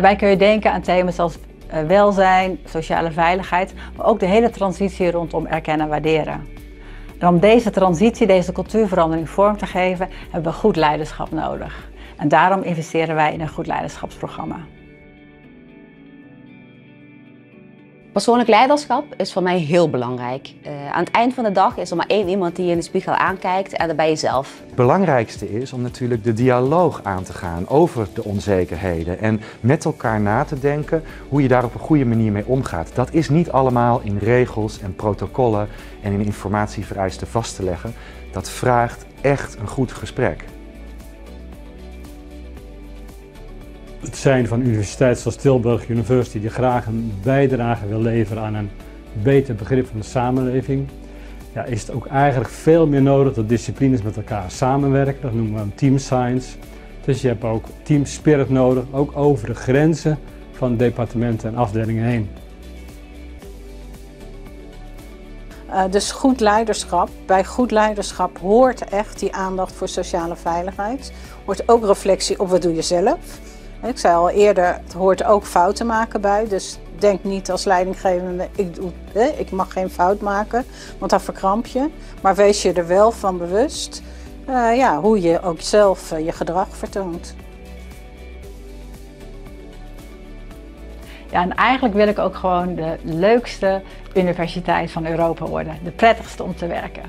daarbij kun je denken aan thema's als eh, welzijn, sociale veiligheid, maar ook de hele transitie rondom erkennen en waarderen. En om deze transitie, deze cultuurverandering vorm te geven, hebben we goed leiderschap nodig. En daarom investeren wij in een goed leiderschapsprogramma. Persoonlijk leiderschap is voor mij heel belangrijk. Uh, aan het eind van de dag is er maar één iemand die je in de spiegel aankijkt en dat ben je zelf. Het belangrijkste is om natuurlijk de dialoog aan te gaan over de onzekerheden en met elkaar na te denken hoe je daar op een goede manier mee omgaat. Dat is niet allemaal in regels en protocollen en in informatievereisten vast te leggen. Dat vraagt echt een goed gesprek. Het zijn van universiteiten zoals Tilburg University die graag een bijdrage wil leveren aan een beter begrip van de samenleving, ja, is het ook eigenlijk veel meer nodig dat disciplines met elkaar samenwerken. Dat noemen we team science. Dus je hebt ook team spirit nodig, ook over de grenzen van departementen en afdelingen heen. Uh, dus goed leiderschap. Bij goed leiderschap hoort echt die aandacht voor sociale veiligheid. Hoort ook reflectie op wat doe je zelf. Ik zei al eerder, het hoort ook fouten maken bij. Dus denk niet als leidinggevende, ik, doe, ik mag geen fout maken, want dan verkramp je. Maar wees je er wel van bewust uh, ja, hoe je ook zelf uh, je gedrag vertoont. Ja, en eigenlijk wil ik ook gewoon de leukste universiteit van Europa worden. De prettigste om te werken.